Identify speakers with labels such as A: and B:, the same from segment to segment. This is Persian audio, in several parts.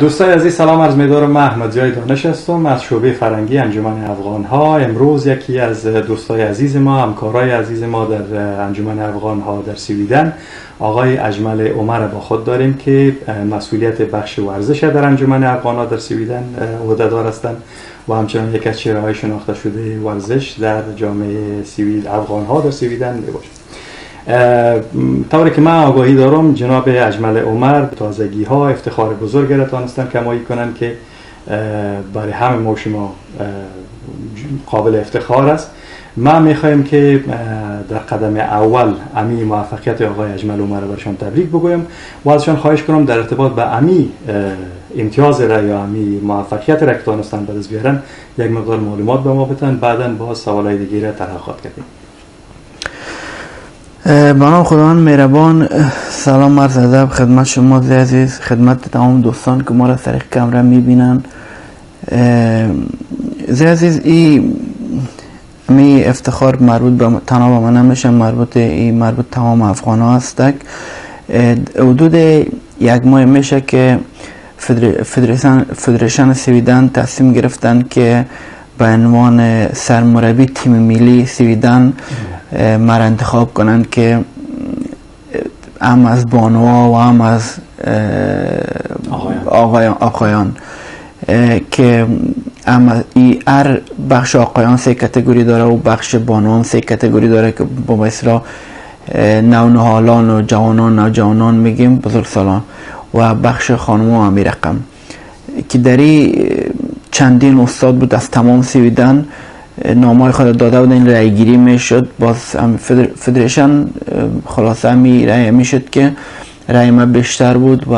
A: دوستای عزیز سلام عرض میدارم. من احمد جای دانش هستم از شعبه فرنگی انجمن افغان ها امروز یکی از دوستای عزیز ما همکارای عزیز ما در انجمن افغان ها در سویدن آقای اجمل عمر با خود داریم که مسئولیت بخش ورزش در انجمن افغان ها در سویدن عهدهدار هستند و همچنان یک از چهره شناخته شده ورزش در جامعه سوید افغان ها در سویدن می طوری که من آگاهی دارم جناب اجمل عمر تازگی ها افتخار بزرگ را تانستن کمایی کنند که برای همه ما شما قابل افتخار است. ما می‌خوایم که در قدم اول امی موفقیت آقای اجمل عمر برشان تبریک بگویم و ازشان خواهش کنم در ارتباط به امی امتیاز را یا امی موفقیت را که تانستن بیارن یک مقدار معلومات به ما بتن بعدا با سوالای دیگه را تحقیقات کردیم.
B: به نام خداوند مهربان سلام عرض ادب خدمت شما عزیز خدمت تمام دوستان که ما را طریق کمره می‌بینن زی عزیز ای می افتخار مربوط به تنها به من نمیشه مربوط ای مربوط تمام افغان ها هستک حدود یک ماه میشه که فدریشن سویدن تصمیم گرفتن که به عنوان سرمربی تیم ملی سویدن مر انتخاب کنند که هم از بانوها و هم از آقایان, آقایان. که اما ای هر بخش آقایان سه کتگوری داره و بخش بانوان سه کتگوری داره که با مثلا نونهالان و جوانان و جوانان میگیم بزرگ سالان. و بخش خانم و امی رقم. که دری چندین استاد بود از تمام سویدن. نامای خود داده بودن رای گیری می‌شد. باز فدریشن خلاصه امی رای می‌شد که رای ما بیشتر بود و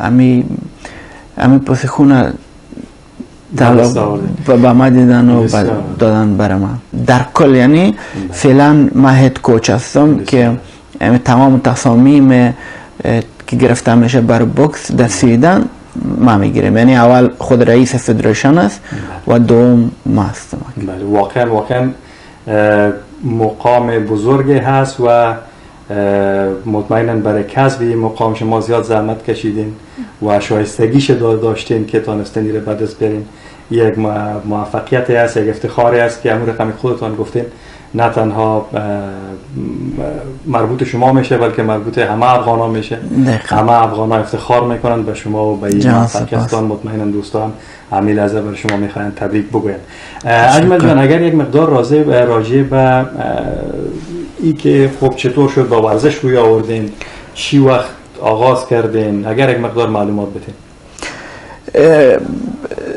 B: امی امی خونه و به ما دیدن و دادن برای ما. در کل یعنی فعلا ما هد کوچ هستم که تمام تصامیم که گرفته میشه بر بوکس در سویدن ما می‌گیریم. یعنی اول خود رئیس فدریشن است و دوم ما هستم
A: بله. واقعا واقعا مقام بزرگی هست و مطمئنا برای کسب این مقام شما زیاد زحمت کشیدین و شایستگیش داشتین که تانستین رو از برین. یک موفقیت است یک افتخاری است که امور رقم خودتان گفتین. نه تنها مربوط شما میشه بلکه مربوط همه افغان ها میشه همه افغان ها افتخار می‌کنن به شما و به این موفقیتتان مطمئنا دوستان عمیل از بر شما می‌خواین تبریک بگوین. اجمل جان اگر یک مقدار راجع به ای که خب چطور شد با ورزش روی آوردین چی وقت آغاز کردین؟ اگر یک مقدار معلومات بتین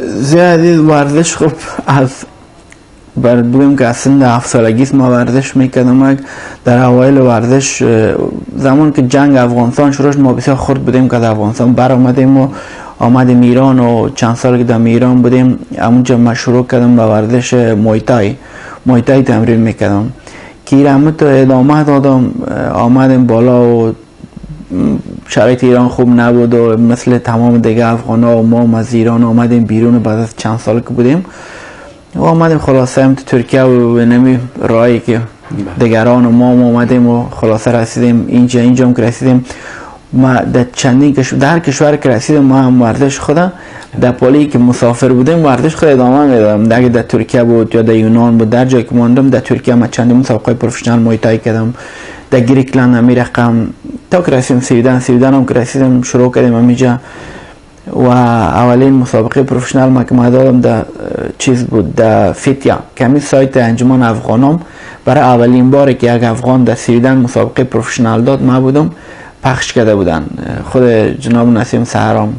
B: زیادی ورزش خب از بر بگیم که از سن هفت سالگی ما ورزش می‌کردم. در اوایل ورزش زمان که جنگ افغانستان شروع ما بسیار خورد بودیم که در افغانستان بر آمدیم و آمدیم ایران و چند سال که در ایران بودیم. اونجا ما شروع کردم به ورزش مویتای مویتای تمرین می‌کردم. که ایران تو ادامه دادم آمدیم بالا و شرایط ایران خوب نبود و مثل تمام دیگه افغان ها و ما از ایران آمدیم بیرون بعد از چند سال که بودیم. و آمدیم خلاصه هم تو ترکیه و نمی رایی که دیگران و ما آمدیم و خلاصه رسیدیم. اینجا اینجا هم که رسیدیم. ما در چندین کشور در کشور که رسیدیم ما هم ورزش خودم در پالی که مسافر بودیم ورزش خود ادامه می‌دادم. اگه در ترکیه بود یا در یونان بود در جایی که ماندم در ترکیه ما چندین مسابقه پروفشنال مویتای کردم. در گریکلند همی رقم تا که رسیدیم سویدن سویدن هم که رسیدیم شروع کردیم همیجا و اولین مسابقه پروفشنال ما که ما دادم در چیز بود در فیتیا کمی سایت انجمن افغانم. برای اولین باری که یک افغان در سویدن مسابقه پروفشنال داد ما بودم پخش کرده بودن. خود جناب نسیم سهرام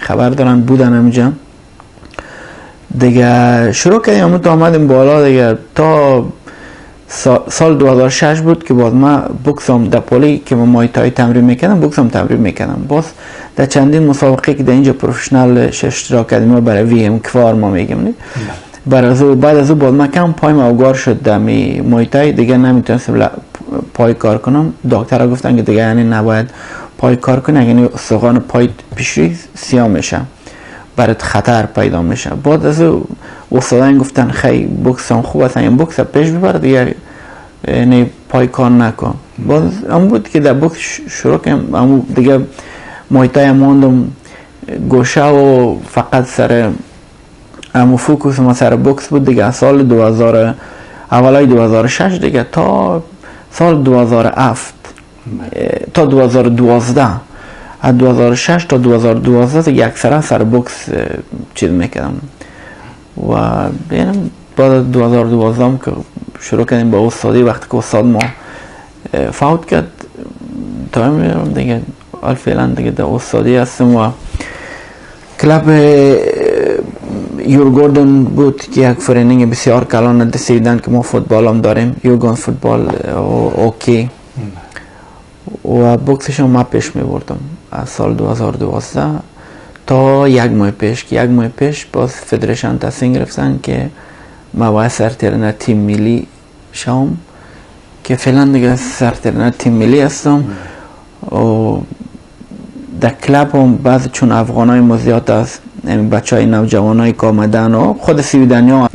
B: خبر دارن بودن همینجا دیگه شروع کردیم همون آمدیم بالا دیگه. تا سال 2006 بود که باز ما بوکسم در پولی که ما مایتای تمرین می‌کردم بوکسم تمرین می‌کردم. باز در چندین مسابقه که در اینجا پروفشنال اشتراک کردیم برای وی ام کوار ما میگیم نه؟ بعد از بعد از باز ما کم پای اوگار شد در می مایتای دیگه نمی‌تونستم پای کار کنم. دکتر گفتن که دیگه یعنی نباید پای کار کنه یعنی سوغان پای پیشی سیاه میشه. برات خطر پیدا میشه. بعد از استادان گفتن خی بوکس هم خوب است این بوکس پیش ببر دیگه یعنی پای کار نکن. باز هم بود که در بوکس شروع کنم دیگه Muay Thai ماندم گوشه و فقط سر امو focus ما سر بوکس بود دیگه. سال 2000 اولای 2006 دیگه تا سال 2007 تا 2012 از 2006 تا 2012 دیگه اکثرا سر بوکس چیز می‌کردم. و یعنی بعد 2012 هم که شروع کردیم با استادی وقتی که استاد ما فوت کرد تا دیگه فعلا دیگه در استادی هستم و کلاب یورگوردن بود که یک فرینینگ بسیار کلان دستیدن که ما فوتبال هم داریم یورگون فوتبال اوکی. و بوکسش ما پیش می بردم از سال 2012 تا یک ماه پیش که یک ماه پیش باز فدرشن تصمیم گرفتن که ما باید سرترنه تیم ملی شام که فعلا دیگه سرترنه تیم ملی هستم. و در کلاب هم بعض چون افغان های مزیاد است یعنی بچه های نوجوان های که آمدن و خود سویدنی ها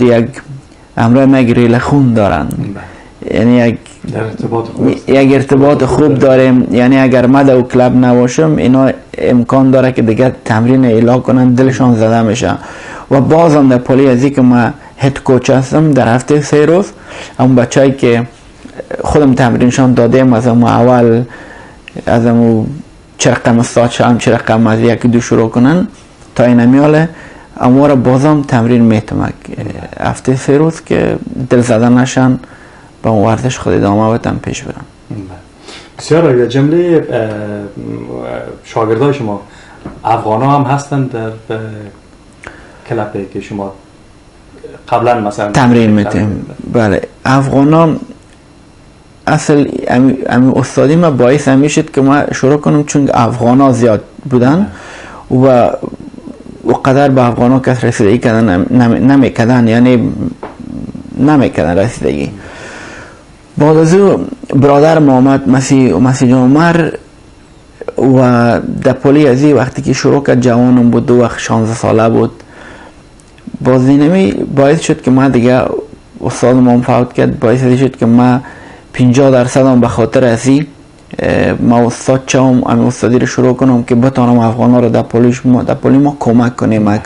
B: یک امرای مگریل خون دارن. بله. یعنی یک ارتباط خوب یک ارتباط خوب داریم. یعنی اگر ما در کلاب نباشم اینا امکان داره که دیگه تمرین ایلا کنن دلشان زده میشه. و بازم در پولی ازی که ما هد کوچ هستم در هفته سه روز اون بچه‌ای که خودم تمرینشان دادیم از اون اول از اون چه رقم استاد شدم چه رقم از یکی دو شروع کنن. تا این میاله اما را بازم تمرین می‌تونم هفته سه روز که دل زده نشن با اون ورزش خود ادامه بدم پیش برم
A: بسیار عالی. جمله شاگردای شما. افغان هم هستند در کلپه که شما قبلا مثلا
B: تمرین میتیم بله. افغان اصل امی استادی ما باعث همی شد که ما شروع کنم چون افغان ها زیاد بودن و و قدر به افغان ها کس رسیدگی کردن نمی‌کردن یعنی نمی‌کردن رسیدگی. بعد از او برادر محمد مسیح مسیح عمر و در پولی ازی وقتی که شروع کرد جوانم بود دو وقت 16 ساله بود. بازی نمی باعث شد که ما دیگه استاد ما فوت کرد باعث شد که ما 50 درصد هم به خاطر ازی ما استاد چم امی استادی رو شروع کنم که بتانم افغان ها رو در ما پولی ما کمک کنیم یک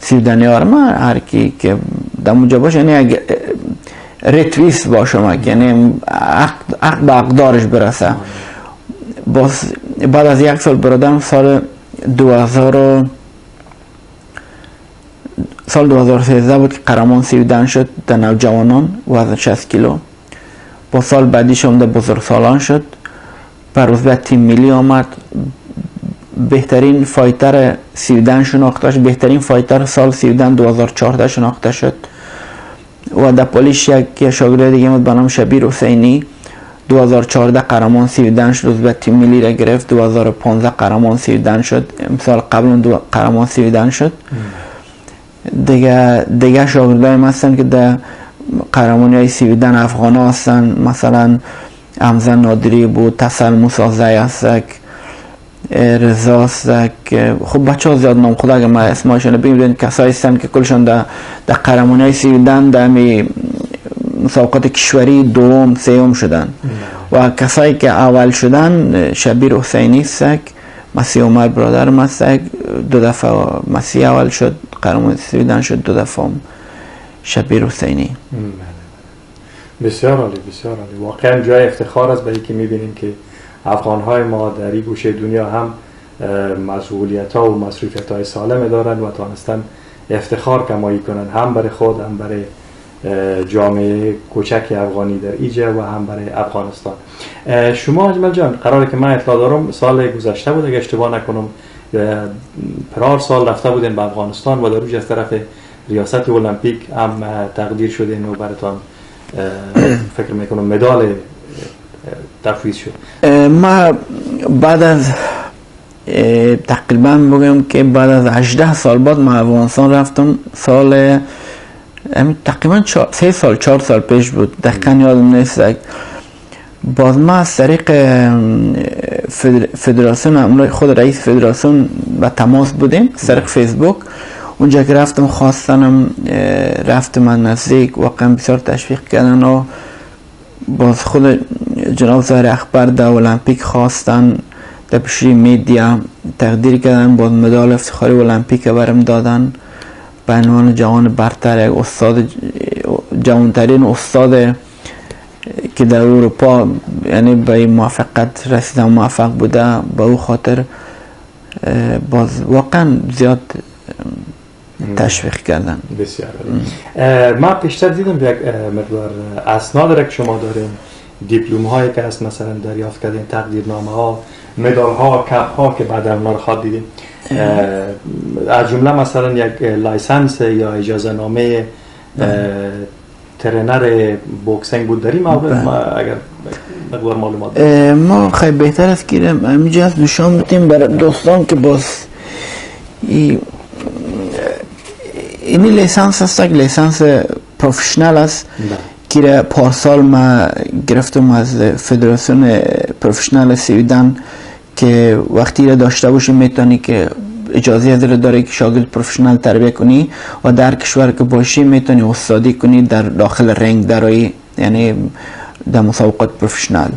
B: سیدنی ها ما هر کی که در اونجا باشه یعنی اگه ریتویست باشه یعنی عقد به اقدارش برسه. باز بعد از یک سال برادرم سال 2000 سال 2013 بود که قرمان سیودن شد در نوجوانان وزن 60 کیلو. با سال بعدیش در بزرگ سالان شد. به تیم ملی آمد. بهترین فایتر سیودن شناخته شد. بهترین فایتر سال سیودن 2014 شناخته شد. و در پولیش یک شاگرد دیگه بود بنام شبیر حسینی. 2014 قهرمان سیودن شد. به تیم ملی را گرفت. 2015 قهرمان سیودن شد. امسال قبل دو قهرمان سیودن شد. دیگه دیگه شاگردای ما هستن که در قهرمانی های سیودن افغان هستن. مثلا امزن نادری بود تسل موسازه هستک رضا هستک. خب بچه ها زیاد نام خدا اگر ما اسمایشون بگیم کسایی هستن که کلشون در در قهرمانی های سیودن در مسابقات کشوری دوم سیوم شدن. و کسایی که اول شدن شبیر حسینی هستک مسیح عمر برادر هستک. دو دفعه مسیح اول شد قهرمان سیودن شد دو دفعه شبیر حسینی.
A: بسیار عالی بسیار عالی. واقعا جای افتخار است به اینکه می‌بینیم که افغان های ما در این گوشه دنیا هم مسئولیت ها و مصروفیت های سالم دارند و تانستن افتخار کمایی کنند. هم برای خود هم برای جامعه کوچک افغانی در ایجا و هم برای افغانستان. شما اجمل جان قراره که من اطلاع دارم سال گذشته بود اگه اشتباه نکنم پرار سال رفته بودین به افغانستان و در از طرف ریاست المپیک هم تقدیر شده و براتان فکر می‌کنم مدال تفویض شد
B: ما بعد از تقریبا بگم که بعد از 18 سال بعد ما افغانستان رفتم سال تقریبا سه سال چهار سال پیش بود دقیقا یادم نیست باز ما از طریق فدراسیون خود رئیس فدراسیون به تماس بودیم از طریق فیسبوک. اونجا که رفتم خواستنم رفتم من نزدیک واقعا بسیار تشویق کردن و باز خود جناب زهر اخبر در المپیک خواستن در پیشی میدیا تقدیر کردن با مدال افتخاری المپیک برم دادن. به عنوان جوان برتر استاد جوانترین استاد که در اروپا یعنی به این موفقیت رسیدن موفق بوده. به او خاطر باز واقعا زیاد تشویق کردن.
A: بسیار ما پیشتر دیدم یک مقدار اسناد که شما داریم دیپلوم هایی که هست مثلا دریافت کردیم تقدیرنامه ها مدال ها کپ ها که بعد در خواهد دیدیم از جمله مثلا یک license یا اجازه نامه ترنر بوکسینگ بود داریم؟ ما بله. اگر مقدار معلومات
B: ما خیلی بهتر است که همینجا از نشان بدیم برای دوستان که باز اینی لیسانس است یک لیسانس پروفشنال است بله. که پارسال ما گرفتم از فدراسیون پروفشنال سویدن که وقتی را داشته باشیم می‌تونی که اجازه داره داره که شاگرد پروفشنال تربیه کنی و در کشور که باشی می‌تونی استادی کنی در داخل رنگ درای یعنی در مسابقات پروفشنال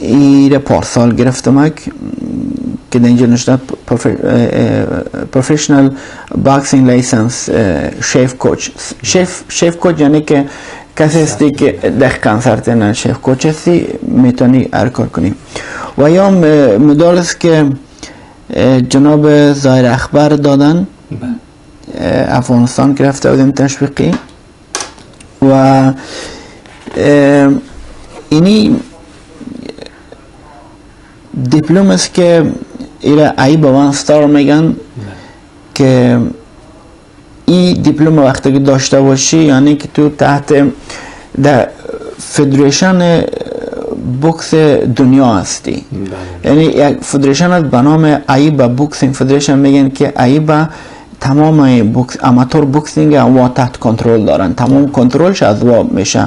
B: ایره پارسال گرفتم که در اینجا نشده پروفشنال باکسینگ لیسنس شیف کوچ شیف شیف کوچ یعنی که کسی هستی که دقیقا سرتن شیف کوچ هستی می‌تونی هر کار کنی و یا مدال است که جناب زایر اخبر دادن. افغانستان که رفته بودیم تشویقی و اینی دیپلوم است که ایره ای با وان ستار میگن. که این دیپلم وقتی که داشته باشی یعنی که تو تحت در فدریشن بوکس دنیا هستی بله. یعنی یک federation هست به نام AIBA boxing federation میگن که AIBA تمام بوکس amateur boxing و تحت کنترل دارن تمام کنترلش از وا میشه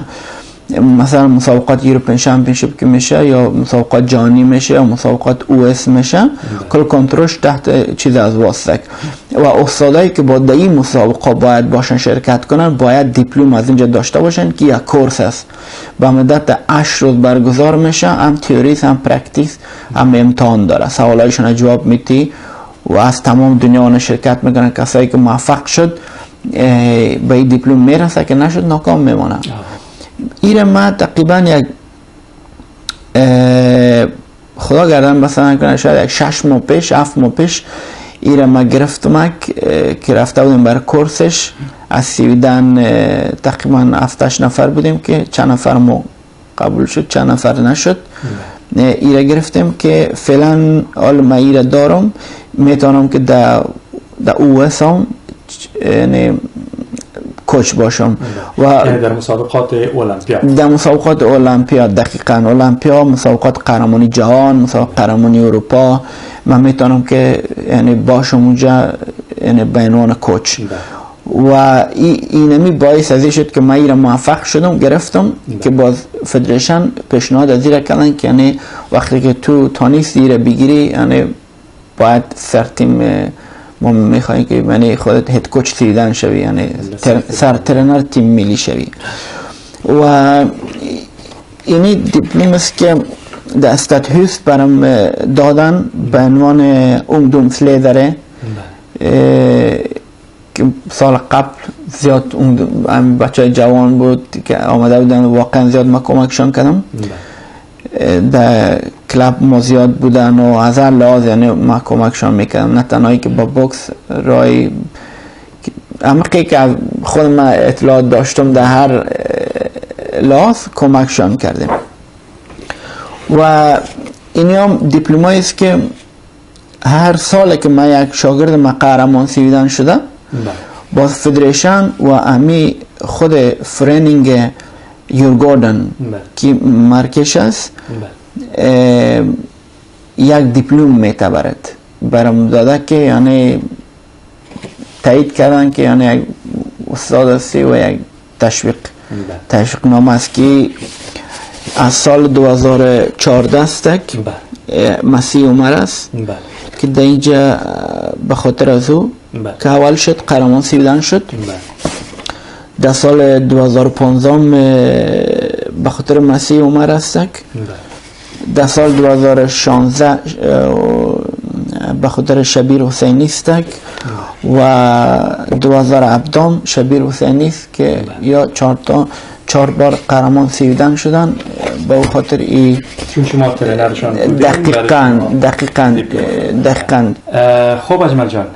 B: مثلا مسابقات European championship که میشه یا مسابقات جهانی میشه یا مسابقات US میشه. کل کنترلش تحت چیز از واسک و استادایی که با این مسابقه باید باشن شرکت کنن باید دیپلم از اینجا داشته باشن که یک کورس است. به مدت 8 روز برگزار میشه هم theory س هم practice هم امتحان داره. سوالایشون جواب میتی و از تمام دنیا شرکت می‌کنن. کسایی که موفق شد به این دیپلم می‌رسه که نشد ناکام میمونه. ایره ما تقریبا یک خدا گردن مثلا کنه شاید یک شش ماه پیش هفت ماه پیش ایره ما گرفتم که رفته بودیم بر کورسش. از سیویدن تقریبا هفتش نفر بودیم که چند نفر ما قبول شد چند نفر نشد. ایره گرفتیم که فعلا حال ما ایره دارم. می‌تونم که در او هم یعنی کوچ باشم.
A: و یعنی در مسابقات المپیا
B: در مسابقات المپیا دقیقا. المپیا مسابقات قهرمانی جهان مسابقات قهرمانی اروپا. من می‌تونم که یعنی باشم اونجا یعنی به عنوان کوچ بله. و اینمی باعث از شد که من ایره موفق شدم گرفتم بله. که باز فدریشن پیشنهاد از ایره کردن که یعنی وقتی که تو تانیس ایره بگیری یعنی باید سرتیم ما می‌خواهیم که یعنی خودت هد کوچ تیدن شوی یعنی سر ترنر تیم ملی شوی. و اینی دیپلم است که دستت هست برام دادن به عنوان ungdomsledare که سال قبل زیاد بچه جوان بود که آمده بودن واقعا زیاد ما کمکشان کردم. در کلاب ما زیاد بودن و از هر لحاظ یعنی ما کمکشان می‌کردم نه تنهایی که با بوکس رای عمقی که خود ما اطلاعات داشتم در هر لحاظ کمکشان کردیم و این هم دیپلمایی است که هر سال که ما یک شاگرد ما قهرمان سیویدن شده بله. با فدریشن و امی خود فرینینگ یورگوردن. که مرکش است. یک دیپلوم میتبرد برام داده که یعنی تایید کردن که یعنی یک استاد هستی و یک تشویق. تشویق نامه است که از سال 2014 تک مسیح عمر است که در اینجا به خاطر از او که اول شد قهرمان شد در سال 2015 به خاطر مسیح عمر هستک؟ در سال 2016 به خاطر شبیر حسینی است و 2017 شبیر حسینی است که یا چهار تا چهار بار قهرمان سیودن شدن به خاطر ای
A: چون شما ترینرشان
B: دقیقا دقیقا دقیقا
A: خوب اجمل جان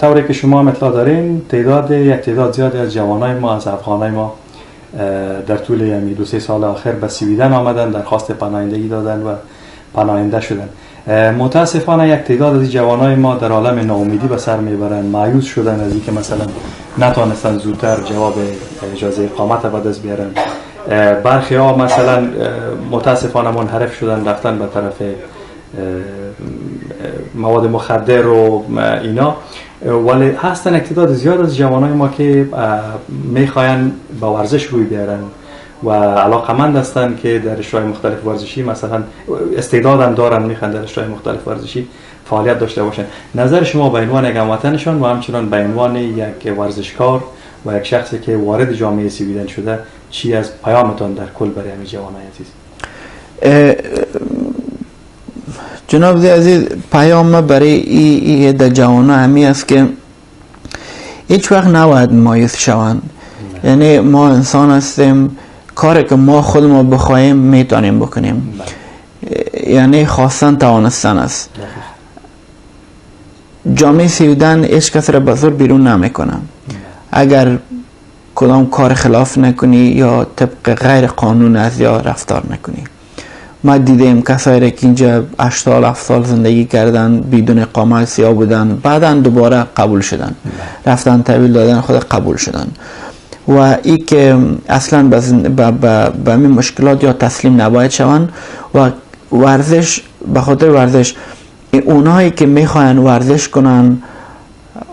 A: طوری که شما مطلع دارین تعداد یک تعداد زیادی از جوانای ما از افغانای ما در طول یعنی دو سه سال آخر به سیویدن آمدن درخواست پناهندگی دادن و پناهنده شدن. متاسفانه یک تعداد از جوانای ما در عالم ناامیدی به سر می‌برند. مایوس شدن از اینکه مثلا نتانستن زودتر جواب اجازه اقامت به دست بیارن. برخی ها مثلا متاسفانه منحرف شدن رفتن به طرف مواد مخدر و اینا. ولی هستن اقتداد زیاد از جوانای ما که می‌خواین با ورزش روی بیارن. و علاقمند هستن که در اشتهای مختلف ورزشی مثلا استعدادم دارن می‌خوان در اشتهای مختلف ورزشی فعالیت داشته باشن. نظر شما به عنوان یک هموطنشان و همچنان به عنوان یک ورزشکار و یک شخصی که وارد جامعه سیویدن شده چی از پیامتان در کل برای همین جوانای عزیز؟
B: جناب عزیز پیام برای ای, ای در جوان همی است که هیچ وقت نباید مایوس شوند. یعنی ما انسان هستیم کاری که ما خود ما بخواهیم می‌تونیم بکنیم. یعنی خواستن توانستن است. جامعه سیودن هیچ کس را بزرگ بیرون نمی‌کنم اگر کدام کار خلاف نکنی یا طبق غیر قانون از یا رفتار نکنی. ما دیدیم کسایی که اینجا 8 سال 7 سال زندگی کردن بدون اقامت سیاه بودن بعدا دوباره قبول شدن. رفتن تحویل دادن خود قبول شدن. و ای که اصلا به همین مشکلات یا تسلیم نباید شوند و ورزش به خاطر ورزش اونایی که می‌خواین ورزش کنن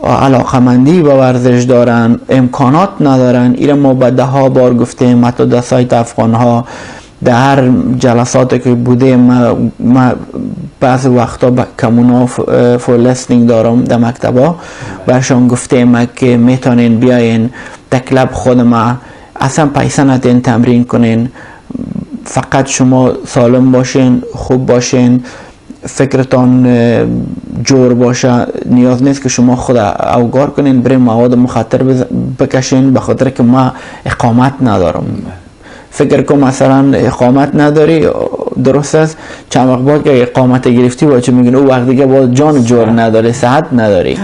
B: علاقمندی به ورزش دارن امکانات ندارن ایره ما به ها بار گفتیم حتی در سایت افغان ها در هر جلسات که بوده ما, ما بعض وقتا به کمونا فور لسنینگ دارم در مکتبا. برشان گفتیم که می‌تونین بیاین در کلب خود ما. اصلا پیسه ندین تمرین کنین. فقط شما سالم باشین خوب باشین. فکرتان جور باشه. نیاز نیست که شما خود اوگار کنین برای مواد مخاطر بکشین به خاطر که ما اقامت ندارم. فکر کن مثلا اقامت نداری درست است. چند وقت بعد که اقامت گرفتی با چه میگن؟ او وقت دیگه باید جان جور نداری صحت نداری.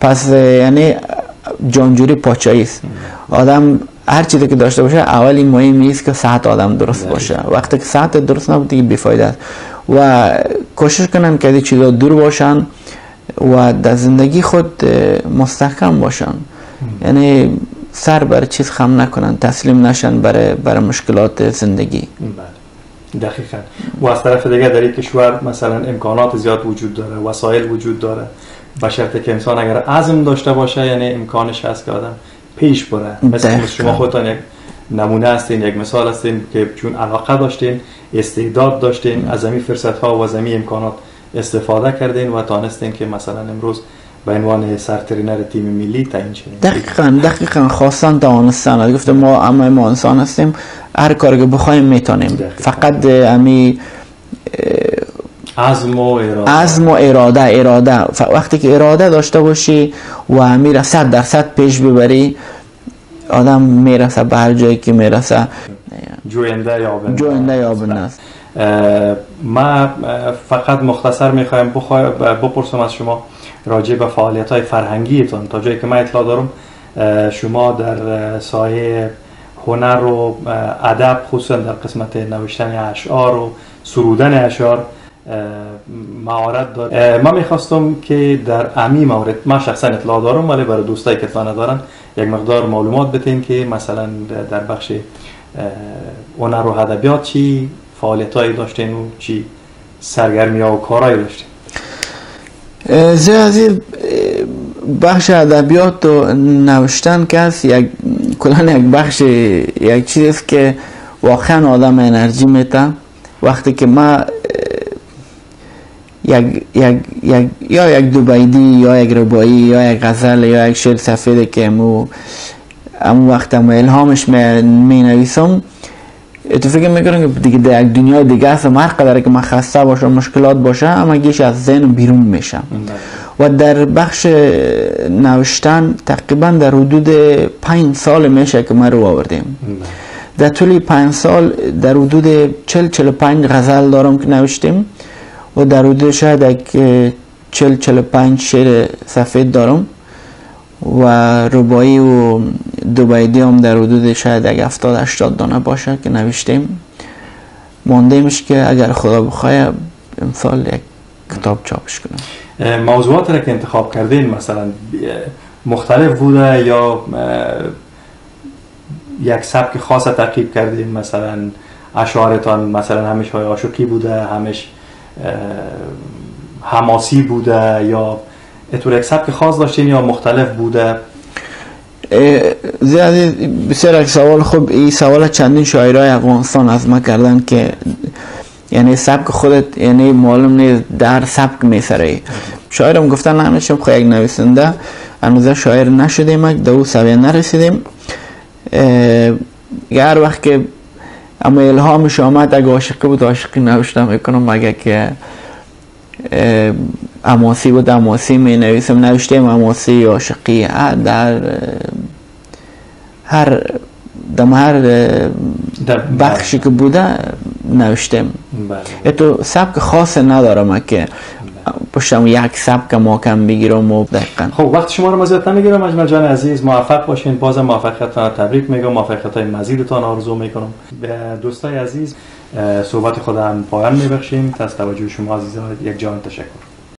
B: پس یعنی جانجوری پاچایی است. آدم هر چیزی که داشته باشه اول این مهم نیست که صحت آدم درست باشه. وقتی که صحت درست نبود دیگه بیفایده است. و کوشش کنن که چیزا دور باشن و در زندگی خود مستحکم باشن. یعنی سر بر چیز خم نکنن تسلیم نشن برای بر مشکلات زندگی.
A: بله. دقیقا. و از طرف دیگه در این کشور مثلا امکانات زیاد وجود داره وسایل وجود داره. به شرطی که انسان اگر عزم داشته باشه یعنی امکانش هست که آدم پیش بره. مثل شما خودتان یک نمونه هستین یک مثال هستین که چون علاقه داشتین استعداد داشتین از این فرصت ها و از امکانات استفاده کردین و تانستین که مثلا امروز به عنوان سرترینر تیم ملی تعیین شدیم
B: دقیقا. دقیقا خواستن توانستن گفتم ما اما ما انسان هستیم. هر کاری که بخوایم می‌تونیم. فقط امی
A: عزم و اراده.
B: عزم و اراده اراده. وقتی که اراده داشته باشی و امیر صد درصد پیش ببری آدم می‌رسه به هر جایی که می‌رسه.
A: جوینده یا
B: جوینده یا است.
A: ما فقط مختصر می‌خوایم بپرسم از شما. راجع به فعالیت های فرهنگیتون تا جایی که من اطلاع دارم شما در سایه هنر و ادب خصوصا در قسمت نوشتن اشعار و سرودن اشعار مهارت دارم ما می‌خواستم که در امی مورد ما شخصا اطلاع دارم ولی برای دوستایی که اطلاع ندارن یک مقدار معلومات بتین که مثلا در بخش هنر و ادبیات چی فعالیت داشتین و چی سرگرمی ها و کارهایی داشتین.
B: زیادی بخش ادبیات و نوشتن که یک کلان یک بخش یک چیز که واقعا آدم انرژی میته وقتی که ما یک, یک, یک یا یک دوبایدی یا یک ربایی یا یک غزل یا یک شعر سفید که امو امو وقت امو الهامش می نویسم تو فکر می‌کنم که دیگه در دنیای دیگه هستم هر قدر که من خسته باشم مشکلات باشه اما گیش از ذهن بیرون میشم. و در بخش نوشتن تقریبا در حدود پنج سال میشه که من رو آوردیم. در طول پنج سال در حدود چل چل پنج غزل دارم که نوشتیم و در حدود شاید یک چل چل پنج شعر سفید دارم. و ربایی و دوبایدی هم در حدود شاید یک افتاد اشتاد دانه باشه که نوشتیم. مانده میشه که اگر خدا بخواه امسال یک کتاب چاپش کنم.
A: موضوعات را که انتخاب کردین مثلا مختلف بوده یا یک سبک خاص ترکیب کردین؟ مثلا اشعارتان مثلا همش های عاشقی بوده همش حماسی بوده یا یک سبک خاص داشتین یا مختلف بوده؟
B: زیادی بسیار یک سوال خوب این سوال چندین شاعرای افغانستان از ما کردن که یعنی سبک خودت یعنی معلوم نیست در سبک میسره شاعرم گفتن نمیشم خواهی یک نویسنده. هنوزه شاعر نشدیم در او سویه نرسیدیم. هر وقت که اما الهامش آمد اگه عاشقی بود عاشقی نوشتم می‌کنم اگه که اماسی بود. اماسی می نویسم نوشتیم اماسی عاشقی در هر دم هر بخشی که بوده نوشتیم. تو سبک خاص ندارم که پشتم یک سبک محکم بگیرم و دقیقا.
A: خب وقت شما رو مزیت نمی‌گیرم. اجمل جان عزیز موفق باشین. باز موفقیتتان تبریک میگم. موفقیت های مزیدتان آرزو می‌کنم. به دوستای عزیز صحبت خودم پایان میبخشیم. از توجه شما عزیزان یک جان تشکر.